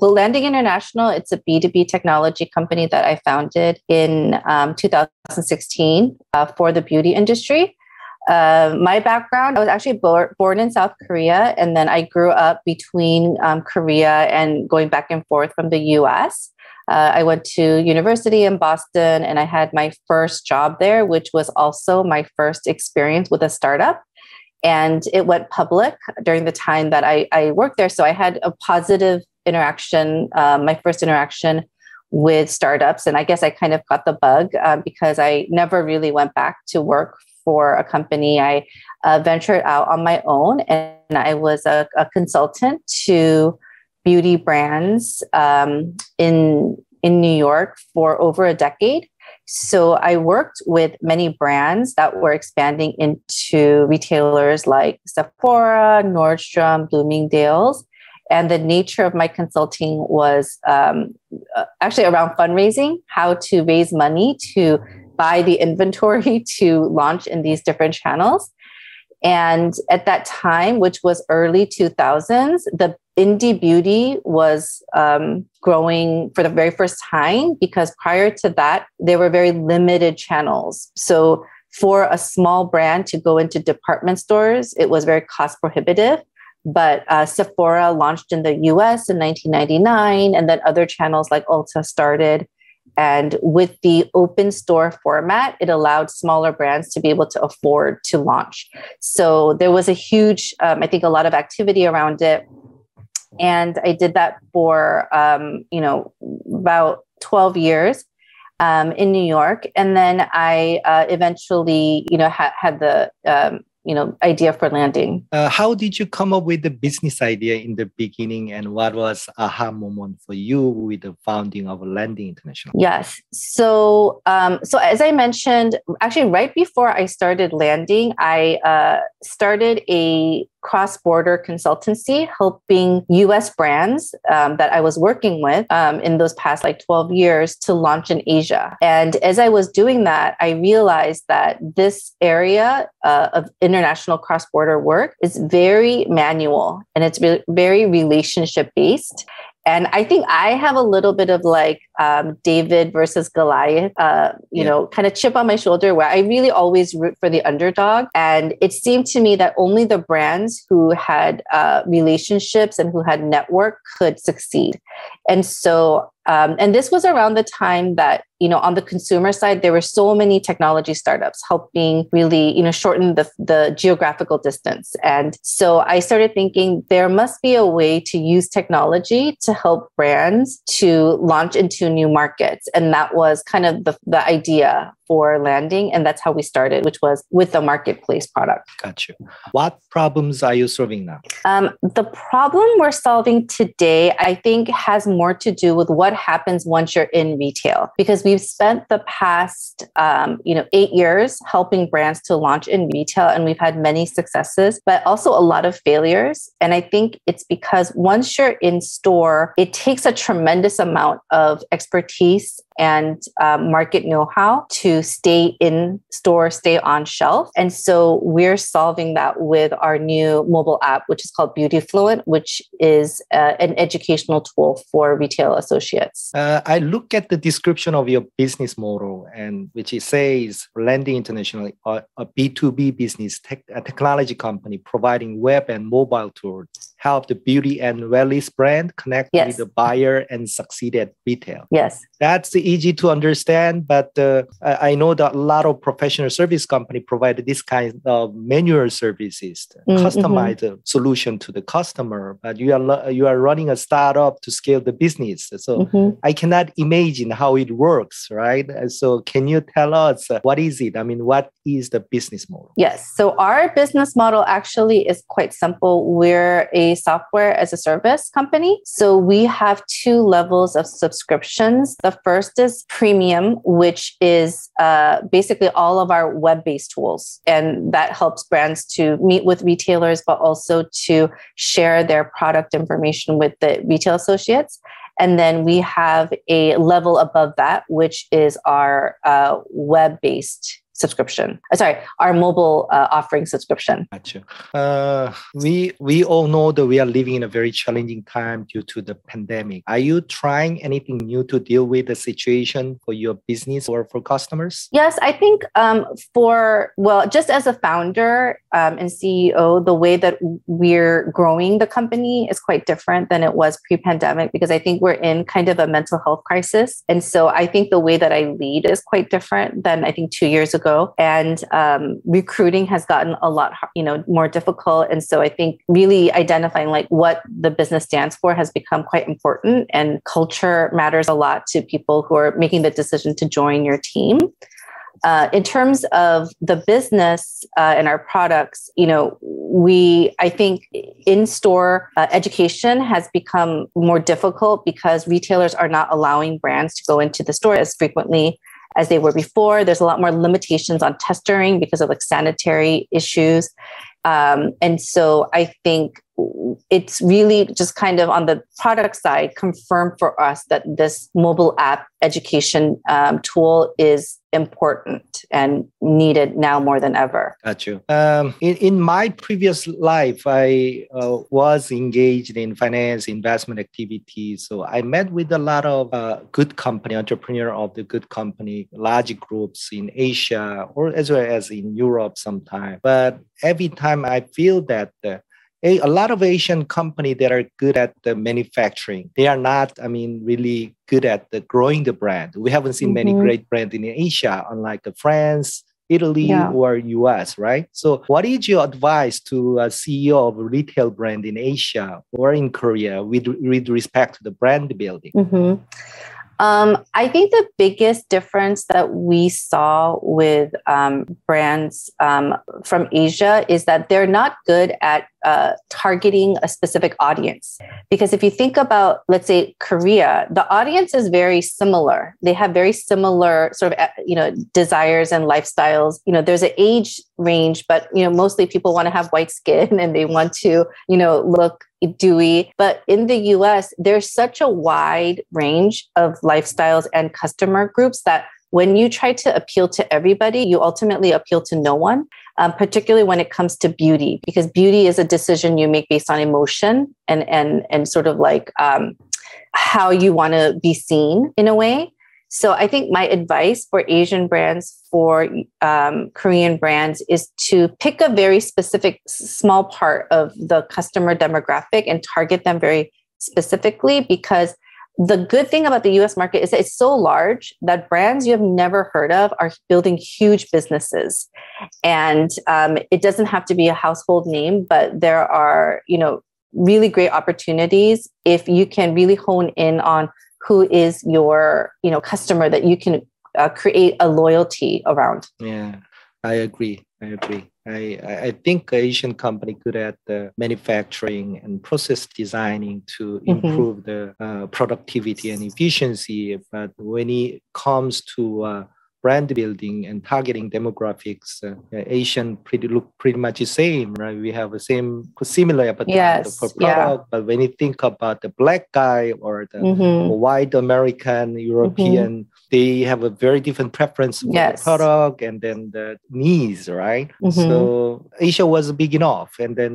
Landing International, it's a B2B technology company that I founded in um, 2016 uh, for the beauty industry. Uh, my background, I was actually bo- born in South Korea, and then I grew up between um, Korea and going back and forth from the US. Uh, I went to university in Boston and I had my first job there, which was also my first experience with a startup. And it went public during the time that I, I worked there. So I had a positive interaction, uh, my first interaction with startups. And I guess I kind of got the bug uh, because I never really went back to work for a company. I uh, ventured out on my own and I was a, a consultant to beauty brands um, in in New York for over a decade. So I worked with many brands that were expanding into retailers like Sephora, Nordstrom, Bloomingdale's. And the nature of my consulting was um, uh, actually around fundraising, how to raise money to buy the inventory to launch in these different channels. And at that time, which was early 2000s, the indie beauty was um, growing for the very first time because prior to that, there were very limited channels. So for a small brand to go into department stores, it was very cost prohibitive. But uh, Sephora launched in the US in 1999, and then other channels like Ulta started. And with the open store format, it allowed smaller brands to be able to afford to launch. So there was a huge, um, I think, a lot of activity around it. And I did that for, um, you know, about 12 years um, in New York. And then I uh, eventually, you know, ha- had the um, you know idea for landing. Uh, how did you come up with the business idea in the beginning and what was aha moment for you with the founding of landing international? Yes. So um, so as i mentioned actually right before i started landing i uh, started a cross border consultancy helping US brands um, that I was working with um, in those past like 12 years to launch in Asia. And as I was doing that, I realized that this area uh, of international cross border work is very manual and it's re- very relationship based. And I think I have a little bit of like um, David versus Goliath, uh, you yeah. know, kind of chip on my shoulder where I really always root for the underdog. And it seemed to me that only the brands who had uh, relationships and who had network could succeed. And so um, and this was around the time that, you know, on the consumer side, there were so many technology startups helping really, you know, shorten the, the geographical distance. And so I started thinking there must be a way to use technology to help brands to launch into new markets. And that was kind of the, the idea for landing. And that's how we started, which was with the marketplace product. Got you. What problems are you solving now? Um, the problem we're solving today, I think, has more to do with what happens once you're in retail, because we've spent the past, um, you know, eight years helping brands to launch in retail, and we've had many successes, but also a lot of failures. And I think it's because once you're in store, it takes a tremendous amount of expertise and um, market know how to stay in store, stay on shelf. And so we're solving that with our new mobile app, which is called Beauty Fluent, which is uh, an educational tool for retail associates. Uh, I look at the description of your business model, and which it says Landing International, a a B2B business tech, a technology company providing web and mobile tools help the beauty and wellness brand connect yes. with the buyer and succeed at retail. Yes. That's easy to understand, but uh, I know that a lot of professional service company provide this kind of manual services, mm-hmm. customized solution to the customer. But you are you are running a startup to scale the business, so mm-hmm. I cannot imagine how it works, right? So can you tell us uh, what is it? I mean, what is the business model? Yes. So our business model actually is quite simple. We're a software as a service company. So we have two levels of subscriptions. The first is premium, which is uh, basically all of our web based tools. And that helps brands to meet with retailers, but also to share their product information with the retail associates. And then we have a level above that, which is our uh, web based subscription. Uh, sorry, our mobile uh, offering subscription. Gotcha. Uh, we we all know that we are living in a very challenging time due to the pandemic. Are you trying anything new to deal with the situation for your business or for customers? Yes, I think um, for well, just as a founder um, and CEO, the way that we're growing the company is quite different than it was pre-pandemic because I think we're in kind of a mental health crisis, and so I think the way that I lead is quite different than I think two years ago. And um, recruiting has gotten a lot, you know, more difficult. And so I think really identifying like what the business stands for has become quite important. And culture matters a lot to people who are making the decision to join your team. Uh, in terms of the business uh, and our products, you know, we I think in-store uh, education has become more difficult because retailers are not allowing brands to go into the store as frequently as they were before. There's a lot more limitations on testering because of like sanitary issues. Um, and so I think it's really just kind of on the product side confirmed for us that this mobile app education um, tool is important and needed now more than ever. Got you. Um, in, in my previous life, I uh, was engaged in finance investment activities. So I met with a lot of uh, good company, entrepreneur of the good company, large groups in Asia or as well as in Europe sometimes. But every time I feel that uh, a, a lot of Asian companies that are good at the manufacturing, they are not, I mean, really good at the growing the brand. We haven't seen mm-hmm. many great brands in Asia, unlike the France, Italy yeah. or US, right? So, what is your advice to a CEO of a retail brand in Asia or in Korea with, with respect to the brand building? Mm-hmm. Um, I think the biggest difference that we saw with um, brands um, from Asia is that they're not good at uh, targeting a specific audience. Because if you think about, let's say, Korea, the audience is very similar. They have very similar sort of, uh, you know, desires and lifestyles. You know, there's an age range, but you know, mostly people want to have white skin and they want to, you know, look dewy. But in the US, there's such a wide range of lifestyles and customer groups that when you try to appeal to everybody, you ultimately appeal to no one, um, particularly when it comes to beauty, because beauty is a decision you make based on emotion and and and sort of like um, how you want to be seen in a way. So I think my advice for Asian brands, for um, Korean brands, is to pick a very specific small part of the customer demographic and target them very specifically because the good thing about the US market is that it's so large that brands you have never heard of are building huge businesses. And um, it doesn't have to be a household name, but there are, you know, really great opportunities if you can really hone in on who is your you know customer that you can uh, create a loyalty around yeah i agree i agree I, I think Asian company good at the manufacturing and process designing to mm-hmm. improve the uh, productivity and efficiency. But when it comes to uh, brand building and targeting demographics, uh, Asian pretty look pretty much the same, right? We have the same similar appetite yes, for product, yeah. but when you think about the black guy or the mm-hmm. white American, European, mm-hmm. they have a very different preference for yes. the product and then the needs, right? Mm-hmm. So Asia was big enough, and then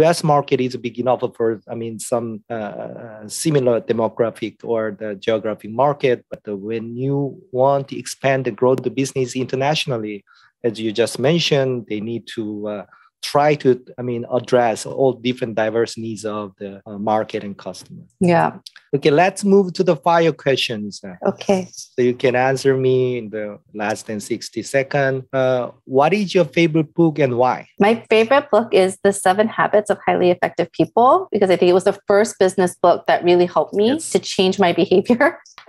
U.S. market is big enough for, I mean, some uh, similar demographic or the geographic market. But when you want to expand the growth grow the business internationally, as you just mentioned, they need to uh, try to, I mean, address all different diverse needs of the uh, market and customer. Yeah. Okay, let's move to the fire questions. Okay. So you can answer me in the less than 60 seconds. Uh, what is your favorite book and why? My favorite book is The Seven Habits of Highly Effective People because I think it was the first business book that really helped me yes. to change my behavior.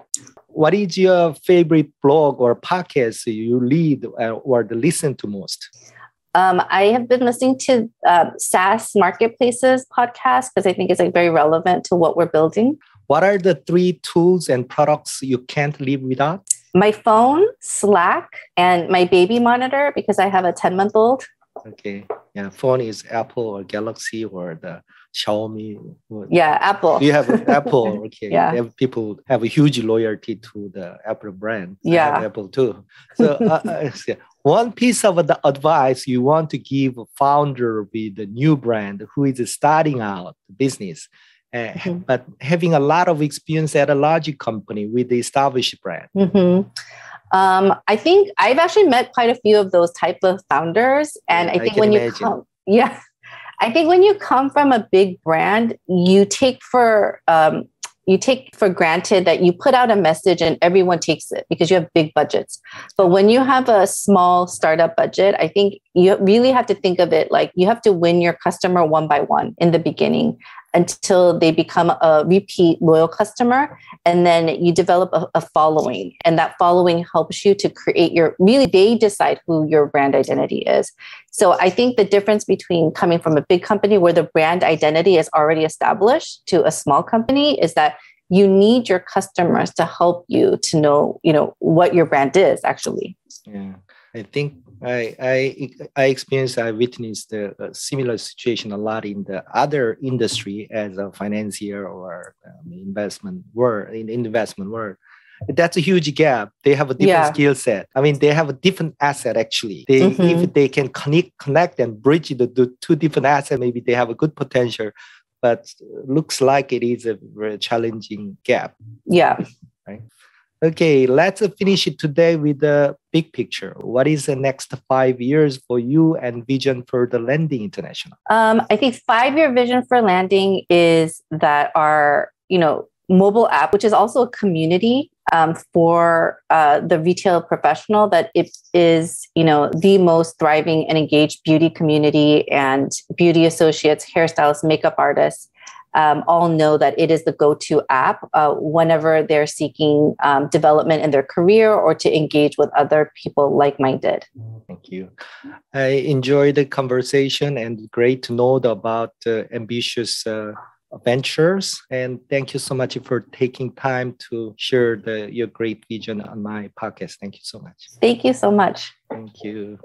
what is your favorite blog or podcast you read uh, or listen to most? Um, I have been listening to uh, SaaS marketplaces podcast because I think it's like very relevant to what we're building. What are the three tools and products you can't live without? My phone, Slack, and my baby monitor because I have a 10 month old. Okay. Yeah. Phone is Apple or Galaxy or the Xiaomi. Yeah, Apple. You have Apple. Okay. yeah. Have people have a huge loyalty to the Apple brand. Yeah. Apple too. So uh, uh one piece of the advice you want to give a founder with a new brand who is starting out business uh, mm-hmm. but having a lot of experience at a large company with the established brand mm-hmm. um, i think i've actually met quite a few of those type of founders and yeah, i think I when imagine. you come yeah i think when you come from a big brand you take for um, you take for granted that you put out a message and everyone takes it because you have big budgets. But when you have a small startup budget, I think you really have to think of it like you have to win your customer one by one in the beginning until they become a repeat loyal customer. And then you develop a, a following. And that following helps you to create your really, they decide who your brand identity is. So I think the difference between coming from a big company where the brand identity is already established to a small company is that you need your customers to help you to know, you know, what your brand is actually. Yeah. I think I I I experienced I witnessed a, similar situation a lot in the other industry as a financier or um, investment world in investment world that's a huge gap. They have a different yeah. skill set. I mean, they have a different asset actually. They mm-hmm. if they can connect, connect and bridge the, the two different assets, maybe they have a good potential. But looks like it is a very challenging gap. Yeah. Right. Okay, let's finish it today with the big picture. What is the next five years for you and vision for the Landing International? Um, I think five-year vision for Landing is that our, you know, mobile app, which is also a community um, for uh, the retail professional, that it is, you know, the most thriving and engaged beauty community and beauty associates, hairstylists, makeup artists um, all know that it is the go-to app uh, whenever they're seeking um, development in their career or to engage with other people like-minded. Thank you. I enjoyed the conversation and great to know about uh, ambitious uh, ventures. And thank you so much for taking time to share the, your great vision on my podcast. Thank you so much. Thank you so much. Thank you.